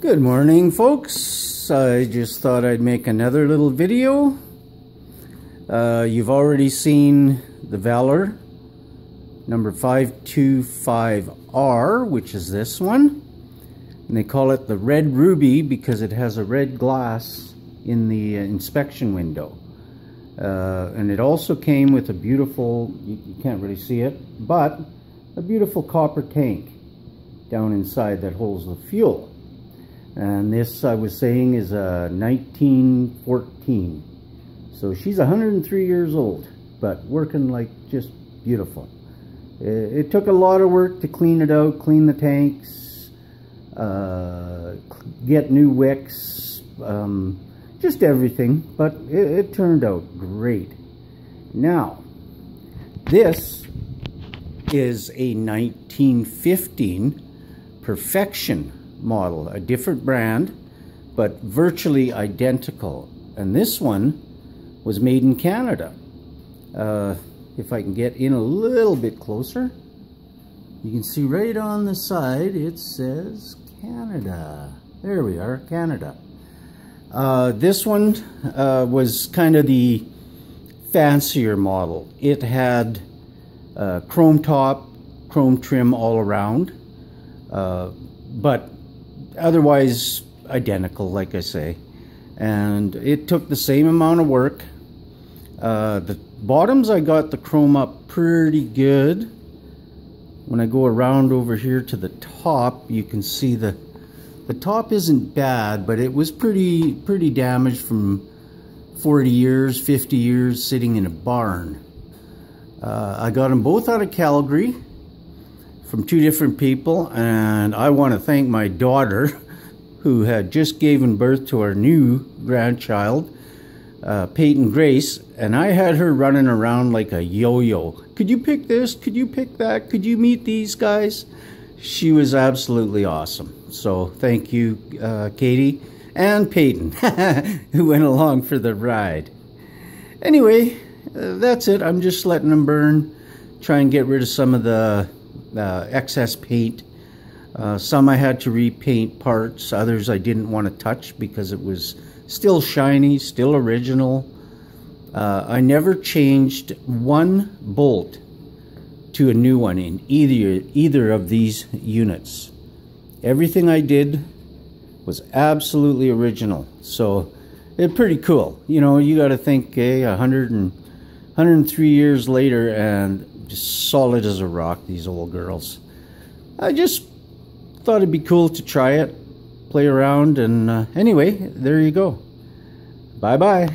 Good morning folks. I just thought I'd make another little video. Uh, you've already seen the Valor number 525R, which is this one. And they call it the Red Ruby because it has a red glass in the uh, inspection window. Uh, and it also came with a beautiful, you, you can't really see it, but a beautiful copper tank down inside that holds the fuel. And this, I was saying, is a 1914. So she's 103 years old, but working like just beautiful. It, it took a lot of work to clean it out, clean the tanks, uh, get new wicks, um, just everything, but it, it turned out great. Now, this is a 1915 Perfection model, a different brand, but virtually identical. And this one was made in Canada. Uh, if I can get in a little bit closer, you can see right on the side it says Canada. There we are, Canada. Uh, this one uh, was kind of the fancier model. It had uh, chrome top, chrome trim all around, uh, but otherwise identical, like I say. And it took the same amount of work. Uh, the bottoms, I got the chrome up pretty good. When I go around over here to the top, you can see the the top isn't bad, but it was pretty pretty damaged from 40 years, 50 years sitting in a barn. Uh, I got them both out of Calgary from two different people, and I want to thank my daughter, who had just given birth to our new grandchild, uh, Peyton Grace, and I had her running around like a yo-yo. Could you pick this? Could you pick that? Could you meet these guys? She was absolutely awesome. So thank you, uh, Katie and Peyton, who went along for the ride. Anyway, uh, that's it. I'm just letting them burn, try and get rid of some of the excess paint. Uh, some I had to repaint parts, others I didn't want to touch because it was still shiny, still original. Uh, I never changed one bolt to a new one in either, either of these units. Everything I did was absolutely original. So it's pretty cool. You know, you got to think, hey, 100 and, 103 years later and just solid as a rock, these old girls. I just thought it'd be cool to try it, play around, and uh, anyway, there you go. Bye bye.